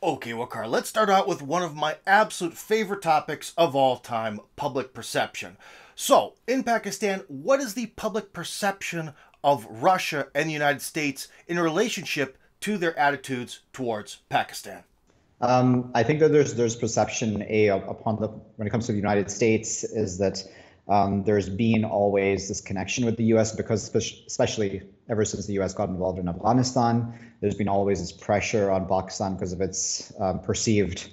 Okay, Waqar, let's start out with one of my absolute favorite topics of all time public perception. So, in Pakistan, what is the public perception of Russia and the United States in relationship to their attitudes towards Pakistan? Um, I think that there's there's perception a upon the when it comes to the United States is that um, there's been always this connection with the U.S. because especially ever since the U.S. got involved in Afghanistan, there's been always this pressure on Pakistan because of its um, perceived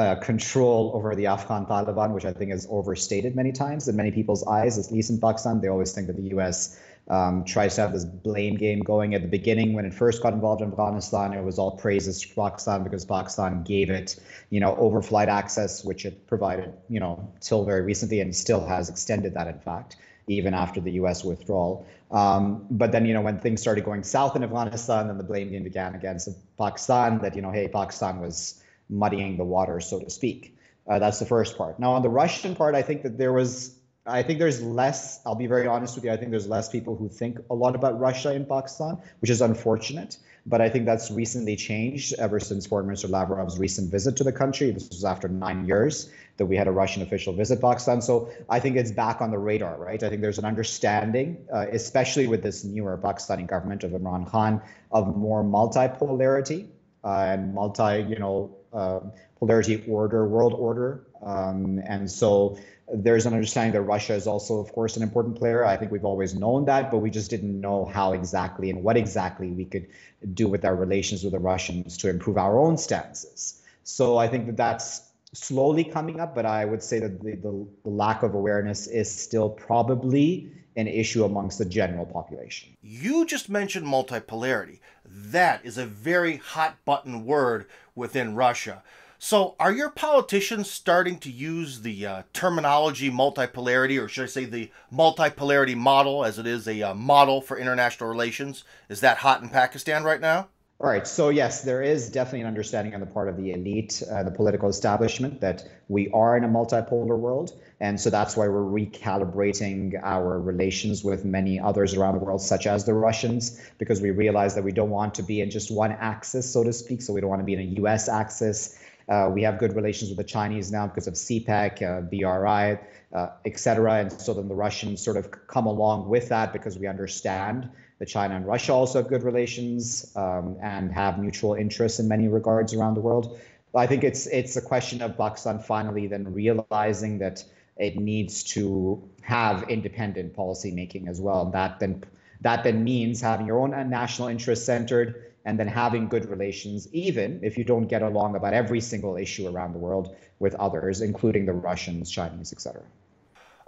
uh, control over the Afghan Taliban, which I think is overstated many times in many people's eyes, at least in Pakistan. They always think that the U.S. Um, tries to have this blame game going at the beginning when it first got involved in Afghanistan. It was all praises to Pakistan because Pakistan gave it, you know, overflight access, which it provided, you know, till very recently and still has extended that, in fact even after the U.S. withdrawal. Um, but then, you know, when things started going south in Afghanistan, then the blame game began against Pakistan. That you know, hey, Pakistan was muddying the water, so to speak. Uh, that's the first part. Now, on the Russian part, I think that there was I think there's less, I'll be very honest with you, I think there's less people who think a lot about Russia in Pakistan, which is unfortunate. But I think that's recently changed ever since Foreign Minister Lavrov's recent visit to the country. This was after nine years that we had a Russian official visit Pakistan. So I think it's back on the radar, right? I think there's an understanding, uh, especially with this newer Pakistani government of Imran Khan, of more multipolarity uh, and multi, you know, uh, polarity order, world order. Um, and so there's an understanding that Russia is also, of course, an important player. I think we've always known that, but we just didn't know how exactly and what exactly we could do with our relations with the Russians to improve our own stances. So I think that that's slowly coming up, but I would say that the, the, the lack of awareness is still probably an issue amongst the general population. You just mentioned multipolarity. That is a very hot button word within Russia. So, are your politicians starting to use the uh, terminology multipolarity, or should I say the multipolarity model, as it is a uh, model for international relations? Is that hot in Pakistan right now? All right. So, yes, there is definitely an understanding on the part of the elite, uh, the political establishment, that we are in a multipolar world. And so that's why we're recalibrating our relations with many others around the world, such as the Russians, because we realize that we don't want to be in just one axis, so to speak. So, we don't want to be in a US axis uh, we have good relations with the Chinese now because of CPEC, uh, BRI, uh, et cetera. And so then the Russians sort of come along with that because we understand that China and Russia also have good relations um, and have mutual interests in many regards around the world. But I think it's it's a question of Pakistan finally then realizing that it needs to have independent policy making as well. And that then that then means having your own national interest centered and then having good relations, even if you don't get along about every single issue around the world with others, including the Russians, Chinese, etc.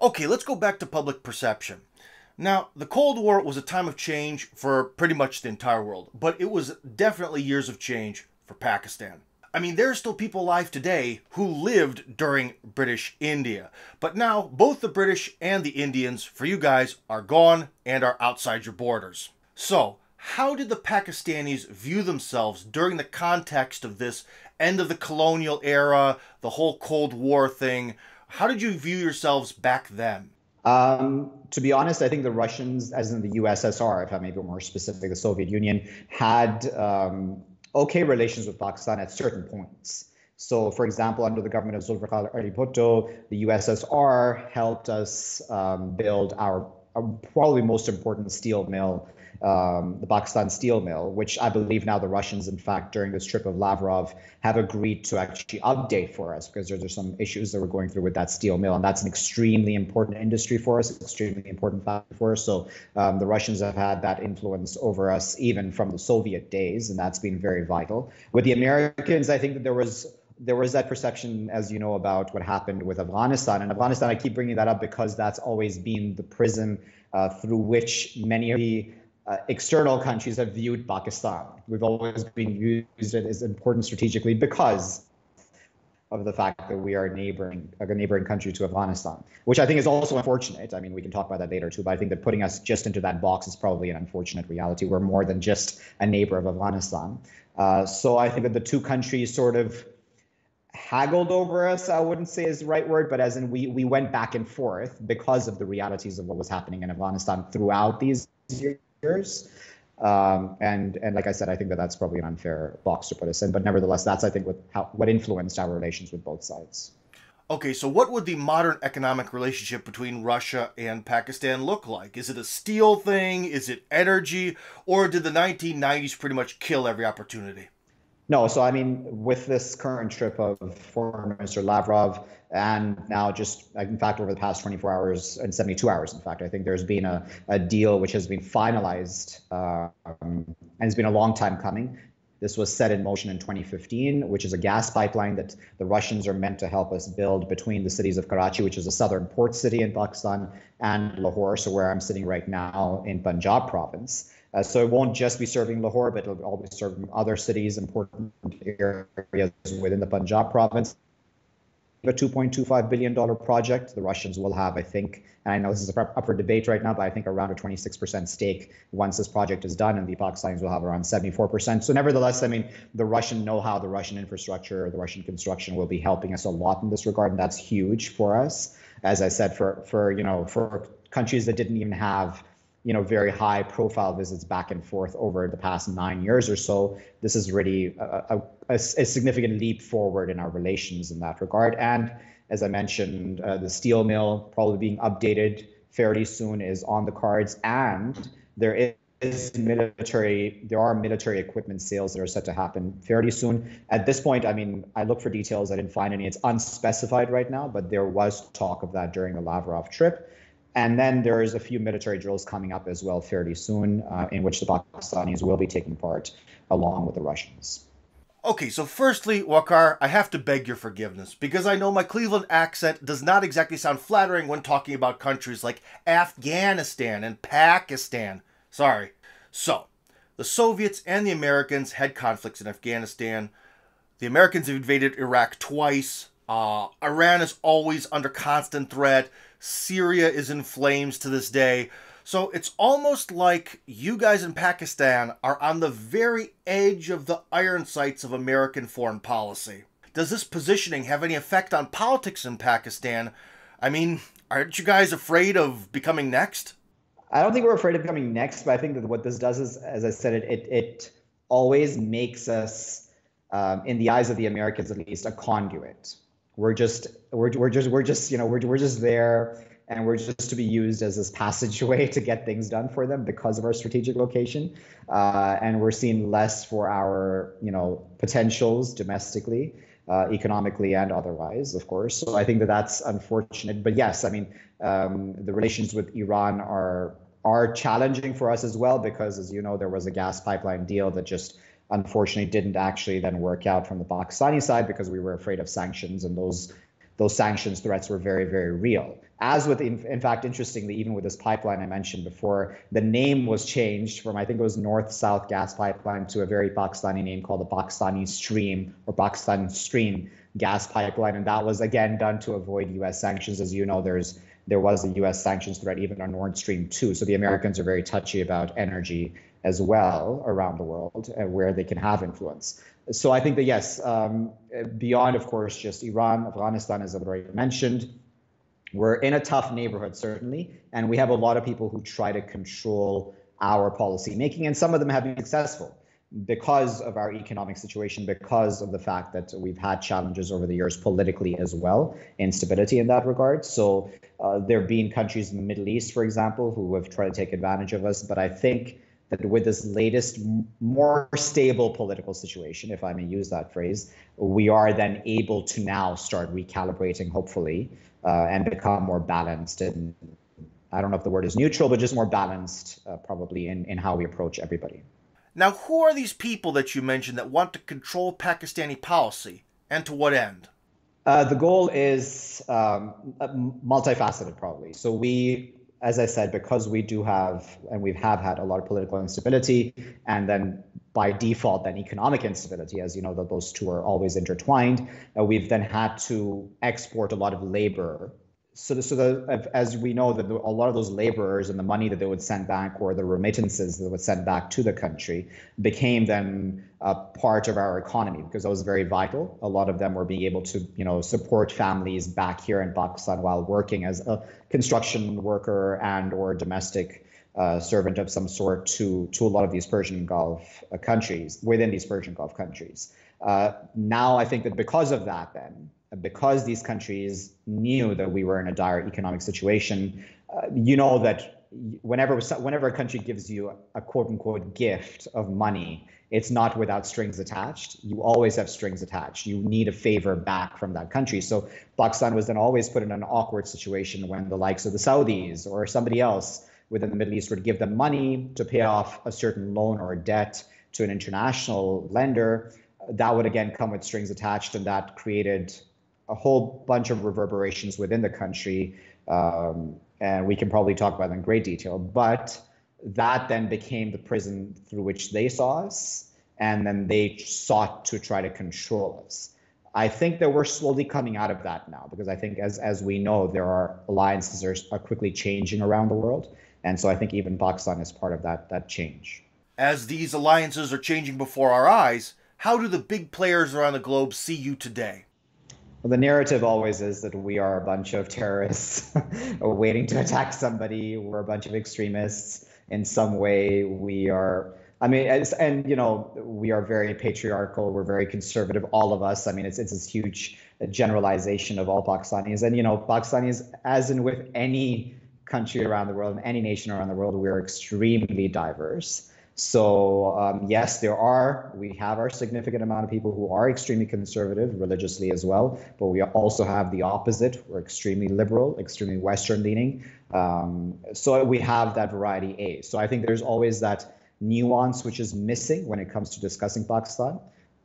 Okay, let's go back to public perception. Now, the Cold War was a time of change for pretty much the entire world, but it was definitely years of change for Pakistan. I mean, there are still people alive today who lived during British India. But now, both the British and the Indians, for you guys, are gone and are outside your borders. So, how did the Pakistanis view themselves during the context of this end of the colonial era, the whole Cold War thing? How did you view yourselves back then? Um, to be honest, I think the Russians, as in the USSR, if I may be more specific, the Soviet Union, had um, okay relations with Pakistan at certain points. So, for example, under the government of Zulfikar Ali Bhutto, the USSR helped us um, build our, our, probably most important steel mill um, the Pakistan steel mill, which I believe now the Russians, in fact, during this trip of Lavrov, have agreed to actually update for us because there's some issues that we're going through with that steel mill. And that's an extremely important industry for us, extremely important factor for us. So um, the Russians have had that influence over us even from the Soviet days, and that's been very vital. With the Americans, I think that there was there was that perception, as you know, about what happened with Afghanistan. And Afghanistan, I keep bringing that up because that's always been the prism uh, through which many of the uh, external countries have viewed Pakistan. We've always been used it as important strategically because of the fact that we are a neighboring a neighboring country to Afghanistan, which I think is also unfortunate. I mean, we can talk about that later too, but I think that putting us just into that box is probably an unfortunate reality. We're more than just a neighbor of Afghanistan. Uh, so I think that the two countries sort of haggled over us. I wouldn't say is the right word, but as in we we went back and forth because of the realities of what was happening in Afghanistan throughout these years years. Um, and and like I said, I think that that's probably an unfair box to put us in. But nevertheless, that's I think what how, what influenced our relations with both sides. Okay, so what would the modern economic relationship between Russia and Pakistan look like? Is it a steel thing? Is it energy? Or did the 1990s pretty much kill every opportunity? No, so I mean, with this current trip of Foreign Minister Lavrov, and now just in fact over the past 24 hours and 72 hours, in fact, I think there's been a, a deal which has been finalized, uh, and it's been a long time coming. This was set in motion in 2015, which is a gas pipeline that the Russians are meant to help us build between the cities of Karachi, which is a southern port city in Pakistan, and Lahore, so where I'm sitting right now in Punjab province. Uh, so it won't just be serving Lahore, but it'll all be serving other cities, important areas within the Punjab province. A $2.25 billion project. The Russians will have, I think, and I know this is up for debate right now, but I think around a 26% stake once this project is done, and the Pakistanis will have around 74%. So, nevertheless, I mean, the Russian know how, the Russian infrastructure, the Russian construction will be helping us a lot in this regard, and that's huge for us. As I said, for for you know, for countries that didn't even have you know, very high profile visits back and forth over the past nine years or so. This is really a, a, a significant leap forward in our relations in that regard. And as I mentioned, uh, the steel mill probably being updated fairly soon is on the cards. And there is military, there are military equipment sales that are set to happen fairly soon. At this point, I mean, I look for details. I didn't find any. It's unspecified right now, but there was talk of that during the Lavrov trip. And then there's a few military drills coming up as well fairly soon, uh, in which the Pakistanis will be taking part along with the Russians. Okay, so firstly, Waqar, I have to beg your forgiveness because I know my Cleveland accent does not exactly sound flattering when talking about countries like Afghanistan and Pakistan. Sorry. So, the Soviets and the Americans had conflicts in Afghanistan. The Americans have invaded Iraq twice. Uh, Iran is always under constant threat. Syria is in flames to this day. So it's almost like you guys in Pakistan are on the very edge of the iron sights of American foreign policy. Does this positioning have any effect on politics in Pakistan? I mean, aren't you guys afraid of becoming next? I don't think we're afraid of becoming next, but I think that what this does is, as I said, it it, it always makes us, um, in the eyes of the Americans at least, a conduit we're just we're, we're just we're just you know we're, we're just there and we're just to be used as this passageway to get things done for them because of our strategic location. Uh, and we're seeing less for our you know potentials domestically uh, economically and otherwise of course. So i think that that's unfortunate. But yes i mean um, the relations with iran are are challenging for us as well because as you know there was a gas pipeline deal that just unfortunately didn't actually then work out from the Pakistani side because we were afraid of sanctions and those those sanctions threats were very very real. As with in, in fact interestingly even with this pipeline I mentioned before the name was changed from I think it was north south gas pipeline to a very Pakistani name called the Pakistani Stream or Pakistan Stream gas pipeline. And that was again done to avoid US sanctions. As you know there's there was a US sanctions threat even on Nord Stream 2 so the Americans are very touchy about energy as well around the world uh, where they can have influence. So I think that yes, um, beyond of course just Iran, Afghanistan, as I've already mentioned, we're in a tough neighborhood certainly, and we have a lot of people who try to control our policy making, and some of them have been successful because of our economic situation, because of the fact that we've had challenges over the years politically as well, instability in that regard. So uh, there have been countries in the Middle East, for example, who have tried to take advantage of us. But I think that with this latest, more stable political situation, if I may use that phrase, we are then able to now start recalibrating, hopefully, uh, and become more balanced. And I don't know if the word is neutral, but just more balanced, uh, probably, in, in how we approach everybody. Now, who are these people that you mentioned that want to control Pakistani policy, and to what end? Uh, the goal is um, multifaceted, probably. So we as I said, because we do have and we have had a lot of political instability, and then by default, then economic instability, as you know, that those two are always intertwined. Uh, we've then had to export a lot of labor so, so the, as we know that a lot of those laborers and the money that they would send back or the remittances that would send back to the country became then a part of our economy because that was very vital. A lot of them were being able to, you know, support families back here in Pakistan while working as a construction worker and or domestic uh, servant of some sort to to a lot of these Persian Gulf uh, countries within these Persian Gulf countries. Uh, now I think that because of that, then because these countries knew that we were in a dire economic situation, uh, you know that whenever whenever a country gives you a quote unquote gift of money, it's not without strings attached. You always have strings attached. You need a favor back from that country. So Pakistan was then always put in an awkward situation when the likes of the Saudis or somebody else within the Middle East would give them money to pay off a certain loan or debt to an international lender. That would again come with strings attached, and that created a whole bunch of reverberations within the country. Um, and we can probably talk about them in great detail. But that then became the prison through which they saw us, and then they sought to try to control us. I think that we're slowly coming out of that now because I think, as as we know, there are alliances are, are quickly changing around the world, and so I think even Pakistan is part of that that change. As these alliances are changing before our eyes, how do the big players around the globe see you today? Well, the narrative always is that we are a bunch of terrorists waiting to attack somebody. We're a bunch of extremists in some way. We are, I mean, and you know, we are very patriarchal. We're very conservative. All of us. I mean, it's it's this huge generalization of all Pakistanis. And you know, Pakistanis, as in with any country around the world, any nation around the world, we're extremely diverse. So um, yes, there are, we have our significant amount of people who are extremely conservative religiously as well, but we also have the opposite. We're extremely liberal, extremely Western leaning. Um, so we have that variety A. So I think there's always that nuance which is missing when it comes to discussing Pakistan.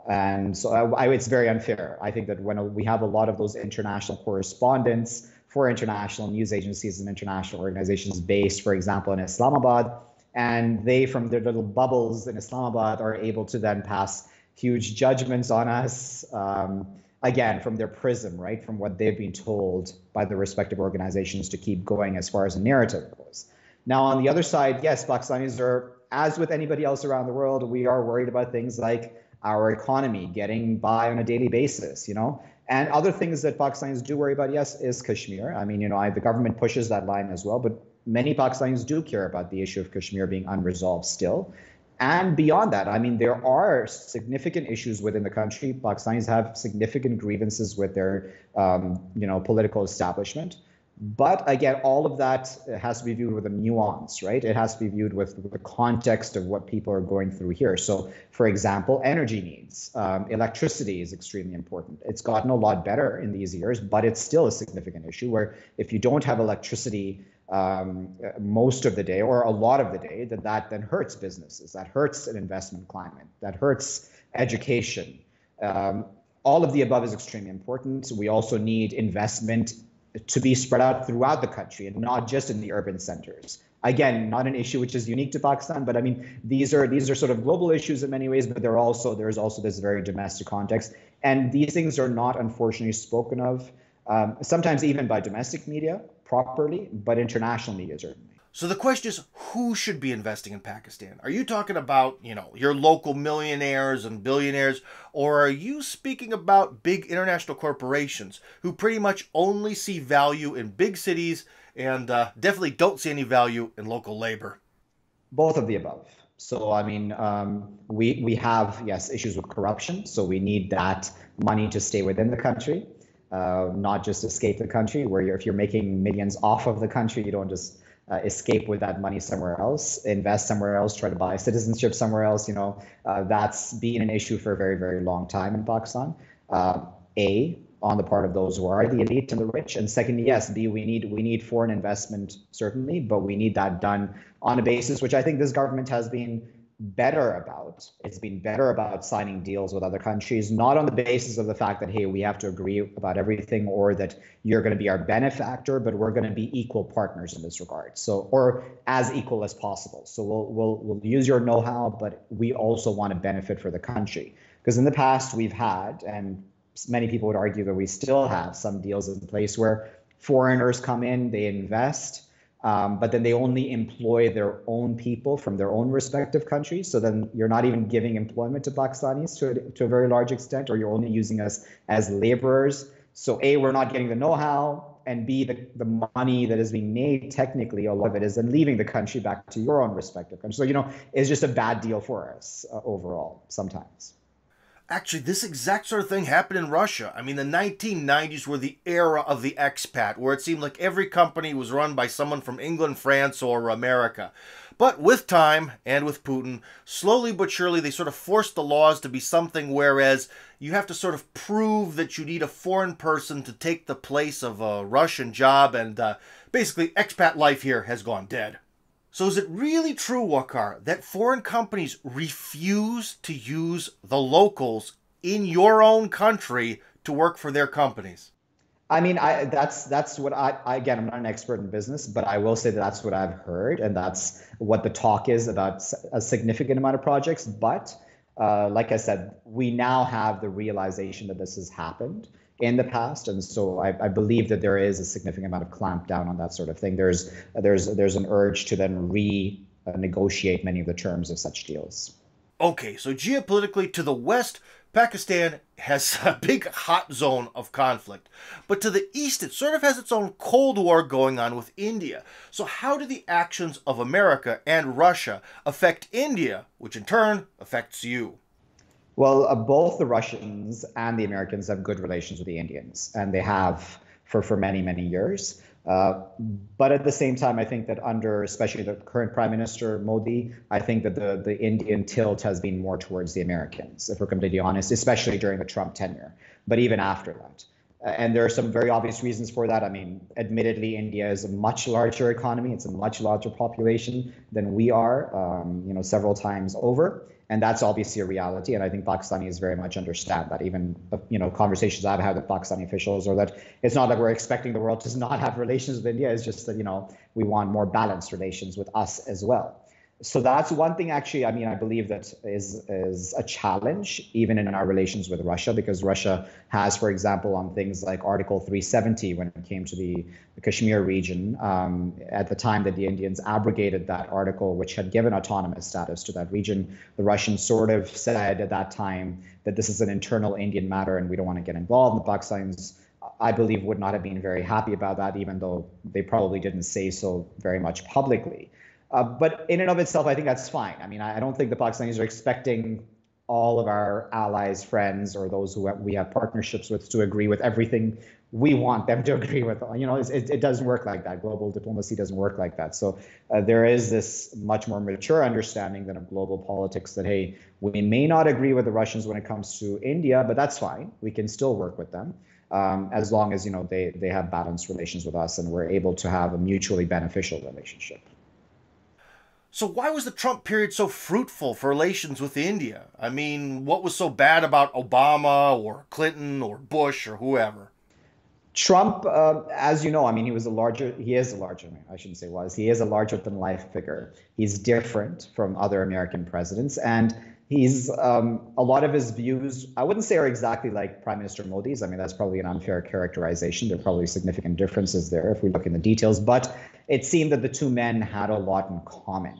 And so I, I, it's very unfair. I think that when we have a lot of those international correspondents for international news agencies and international organizations based, for example, in Islamabad, and they from their little bubbles in Islamabad are able to then pass huge judgments on us. Um, again, from their prism, right, from what they've been told by the respective organizations to keep going as far as a narrative goes. Now, on the other side, yes, Pakistanis are, as with anybody else around the world, we are worried about things like our economy, getting by on a daily basis, you know, and other things that Pakistanis do worry about, yes, is Kashmir. I mean, you know, I, the government pushes that line as well, but many Pakistanis do care about the issue of Kashmir being unresolved still. And beyond that, I mean, there are significant issues within the country. Pakistanis have significant grievances with their, um, you know, political establishment. But again, all of that has to be viewed with a nuance, right? It has to be viewed with, the context of what people are going through here. So, for example, energy needs. Um, electricity is extremely important. It's gotten a lot better in these years, but it's still a significant issue where if you don't have electricity, um, most of the day or a lot of the day, that that then hurts businesses, that hurts an investment climate, that hurts education. Um, all of the above is extremely important. We also need investment to be spread out throughout the country and not just in the urban centers. Again, not an issue which is unique to Pakistan, but I mean these are these are sort of global issues in many ways, but there also there's also this very domestic context, and these things are not unfortunately spoken of um, sometimes even by domestic media properly, but international media certainly. So the question is, who should be investing in Pakistan? Are you talking about, you know, your local millionaires and billionaires, or are you speaking about big international corporations who pretty much only see value in big cities and uh, definitely don't see any value in local labor? Both of the above. So I mean, um, we we have yes issues with corruption, so we need that money to stay within the country uh, not just escape the country, where you're, if you're making millions off of the country, you don't just uh, escape with that money somewhere else, invest somewhere else, try to buy citizenship somewhere else. You know, uh, that's been an issue for a very, very long time in Pakistan. Uh, a, on the part of those who are the elite and the rich, and secondly, yes, B, we need we need foreign investment certainly, but we need that done on a basis which I think this government has been better about. It's been better about signing deals with other countries, not on the basis of the fact that, hey, we have to agree about everything or that you're going to be our benefactor, but we're going to be equal partners in this regard. So, or as equal as possible. So we'll, we'll, we'll use your know-how, but we also want to benefit for the country. Because in the past we've had, and many people would argue that we still have some deals in place where foreigners come in, they invest, um, but then they only employ their own people from their own respective countries. So then you're not even giving employment to Pakistanis to, to a very large extent, or you're only using us as laborers. So A, we're not getting the know-how, and B, the, the money that is being made, technically, a lot of it is then leaving the country back to your own respective country. So, you know, it's just a bad deal for us uh, overall sometimes. Actually, this exact sort of thing happened in Russia. I mean, the 1990s were the era of the expat, where it seemed like every company was run by someone from England, France, or America. But with time and with Putin, slowly but surely they sort of forced the laws to be something whereas you have to sort of prove that you need a foreign person to take the place of a Russian job, and uh, basically expat life here has gone dead. So is it really true, Waqar, that foreign companies refuse to use the locals in your own country to work for their companies? I mean, I that's that's what I, I again. I'm not an expert in business, but I will say that that's what I've heard, and that's what the talk is about a significant amount of projects. But uh, like I said, we now have the realization that this has happened, in the past, and so I, I, believe that there is a significant amount of clamp down on that sort of thing. There's there's there's an urge to then renegotiate many of the terms of such deals. Okay, so geopolitically to the west, Pakistan has a big hot zone of conflict, but to the east, it sort of has its own Cold War going on with India. So, how do the actions of America and Russia affect India, which in turn affects you? Well, uh, both the Russians and the Americans have good relations with the Indians, and they have for, for many, many years. Uh, but at the same time, I think that under especially the current Prime Minister Modi, I think that the, the Indian tilt has been more towards the Americans, if we're completely honest, especially during the Trump tenure, but even after that. Uh, and there are some very obvious reasons for that. I mean, admittedly, India is a much larger economy; it's a much larger population than we are, um, you know, several times over and that's obviously a reality. And I think Pakistanis very much understand that. Even you know conversations I've had with Pakistani officials, or that it's not that we're expecting the world to not have relations with India. It's just that you know we want more balanced relations with us as well so that's one thing actually i mean i believe that is is a challenge even in our relations with russia because russia has for example on things like article 370 when it came to the, kashmir region um, at the time that the indians abrogated that article which had given autonomous status to that region the russians sort of said at that time that this is an internal indian matter and we don't want to get involved and the pakistanis I believe would not have been very happy about that, even though they probably didn't say so very much publicly. Uh, but in and of itself, I think that's fine. I mean, I, don't think the Pakistanis are expecting all of our allies, friends, or those who we have partnerships with to agree with everything we want them to agree with. You know, it, it doesn't work like that. Global diplomacy doesn't work like that. So uh, there is this much more mature understanding than of global politics that, hey, we may not agree with the Russians when it comes to India, but that's fine. We can still work with them. Um, as long as you know they they have balanced relations with us and we're able to have a mutually beneficial relationship. So why was the Trump period so fruitful for relations with India? I mean, what was so bad about Obama or Clinton or Bush or whoever? Trump, uh, as you know, I mean, he was a larger, he is a larger, I shouldn't say was, he is a larger than life figure. He's different from other American presidents. And he's, um, a lot of his views, I wouldn't say are exactly like Prime Minister Modi's. I mean, that's probably an unfair characterization. There are probably significant differences there if we look in the details. But it seemed that the two men had a lot in common.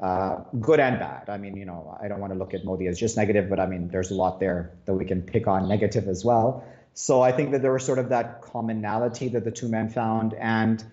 Uh, good and bad. I mean, you know, I don't want to look at Modi as just negative, but I mean, there's a lot there that we can pick on negative as well. So I think that there was sort of that commonality that the two men found. And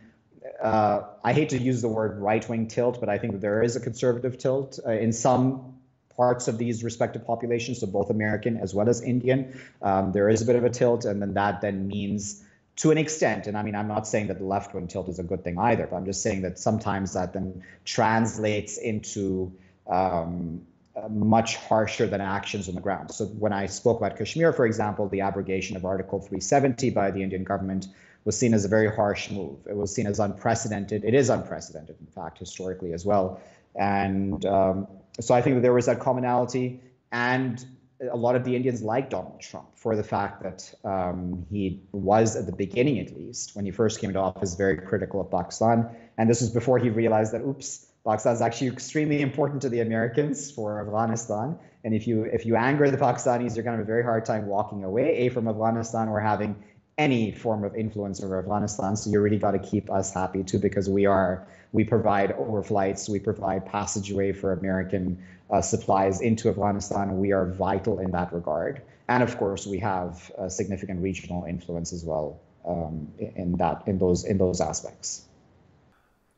uh, I hate to use the word right wing tilt, but I think that there is a conservative tilt uh, in some parts of these respective populations, so both American as well as Indian. Um, there is a bit of a tilt, and then that then means to an extent, and I mean, I'm not saying that the left wing tilt is a good thing either, but I'm just saying that sometimes that then translates into um, much harsher than actions on the ground. So when I spoke about Kashmir, for example, the abrogation of Article 370 by the Indian government was seen as a very harsh move. It was seen as unprecedented. It is unprecedented, in fact, historically as well. And um, so I think that there was that commonality. And a lot of the Indians like Donald Trump for the fact that um, he was, at the beginning at least, when he first came into office, very critical of Pakistan. And this was before he realized that, oops, Pakistan is actually extremely important to the Americans for Afghanistan. And if you if you anger the Pakistanis, you're going to have a very hard time walking away, a from Afghanistan or having any form of influence over Afghanistan. So you really got to keep us happy too, because we are we provide overflights, we provide passageway for American uh, supplies into Afghanistan. We are vital in that regard, and of course, we have a significant regional influence as well um, in that in those in those aspects.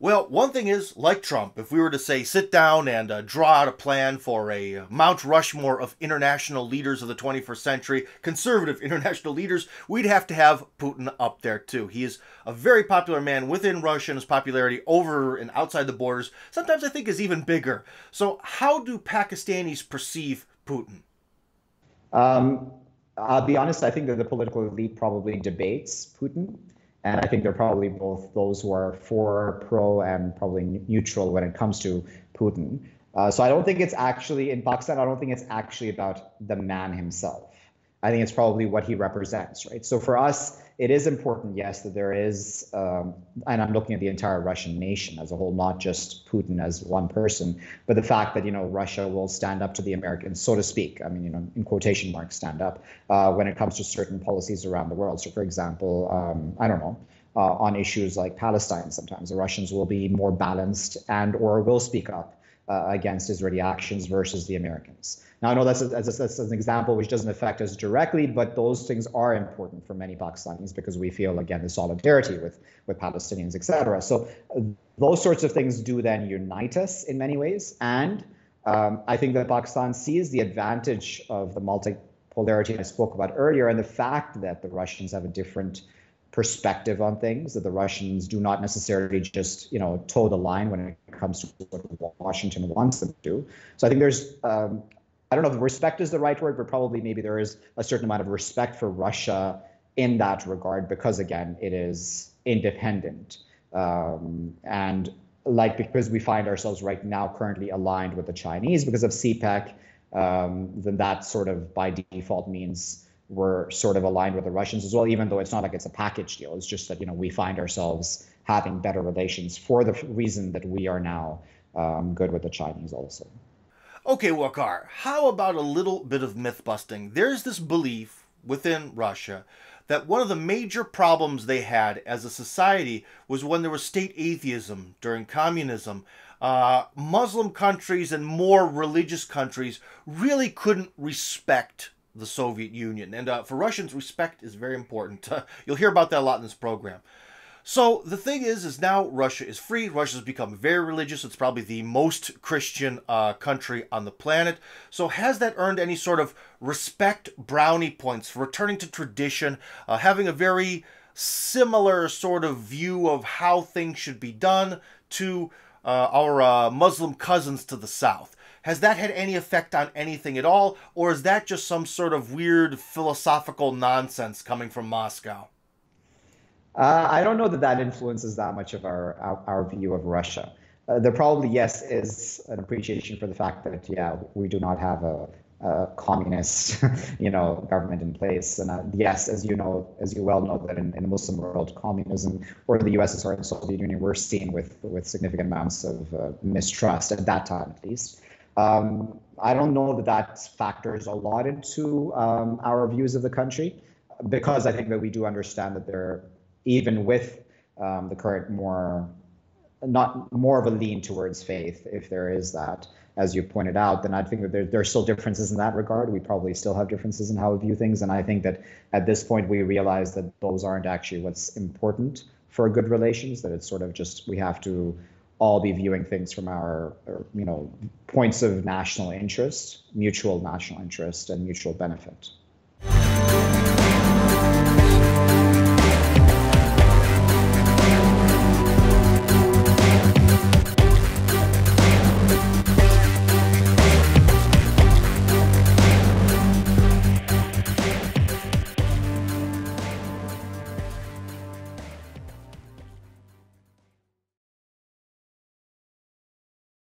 Well, one thing is, like Trump, if we were to say sit down and uh, draw out a plan for a Mount Rushmore of international leaders of the 21st century, conservative international leaders, we'd have to have Putin up there too. He is a very popular man within Russia, and his popularity over and outside the borders sometimes I think is even bigger. So, how do Pakistanis perceive Putin? Um, I'll be honest, I think that the political elite probably debates Putin. And I think they're probably both those who are for, pro, and probably neutral when it comes to Putin. Uh, so I don't think it's actually in Pakistan. I don't think it's actually about the man himself. I think it's probably what he represents, right? So for us, it is important, yes, that there is, um, and I'm looking at the entire Russian nation as a whole, not just Putin as one person, but the fact that you know Russia will stand up to the Americans, so to speak. I mean, you know, in quotation marks, stand up uh, when it comes to certain policies around the world. So, for example, um, I don't know. Uh, on issues like Palestine, sometimes the Russians will be more balanced and or will speak up uh, against Israeli actions versus the Americans. Now, I know that's, a, that's, a, that's, an example which doesn't affect us directly, but those things are important for many Pakistanis because we feel, again, the solidarity with, with Palestinians, etc. So uh, those sorts of things do then unite us in many ways. And um, I think that Pakistan sees the advantage of the multipolarity I spoke about earlier and the fact that the Russians have a different perspective on things that the Russians do not necessarily just you know toe the line when it comes to what Washington wants them to. So I think there's um, I don't know if respect is the right word, but probably maybe there is a certain amount of respect for Russia in that regard because again it is independent um, and like because we find ourselves right now currently aligned with the Chinese because of CPEC, um, then that sort of by default means we're sort of aligned with the Russians as well, even though it's not like it's a package deal. It's just that you know we find ourselves having better relations for the reason that we are now um, good with the Chinese also. Okay, Waqar, how about a little bit of myth busting? There's this belief within Russia that one of the major problems they had as a society was when there was state atheism during communism. Uh, Muslim countries and more religious countries really couldn't respect the Soviet Union. And uh, for Russians, respect is very important. Uh, you'll hear about that a lot in this program. So the thing is, is now Russia is free. Russia's become very religious. It's probably the most Christian uh, country on the planet. So has that earned any sort of respect brownie points for returning to tradition, uh, having a very similar sort of view of how things should be done to uh, our uh, Muslim cousins to the south? Has that had any effect on anything at all, or is that just some sort of weird philosophical nonsense coming from Moscow? Uh, I don't know that that influences that much of our our, our view of Russia. Uh, there probably yes is an appreciation for the fact that yeah we do not have a, a communist you know government in place and uh, yes as you know as you well know that in, in the Muslim world communism or the USSR and Soviet Union were seen with with significant amounts of uh, mistrust at that time at least. Um, I don't know that that factors a lot into um, our views of the country because I think that we do understand that there, even with um, the current more, not more of a lean towards faith, if there is that, as you pointed out, then I think that there, there are still differences in that regard. We probably still have differences in how we view things. And I think that at this point, we realize that those aren't actually what's important for good relations, that it's sort of just we have to all be viewing things from our, you know, points of national interest, mutual national interest, and mutual benefit.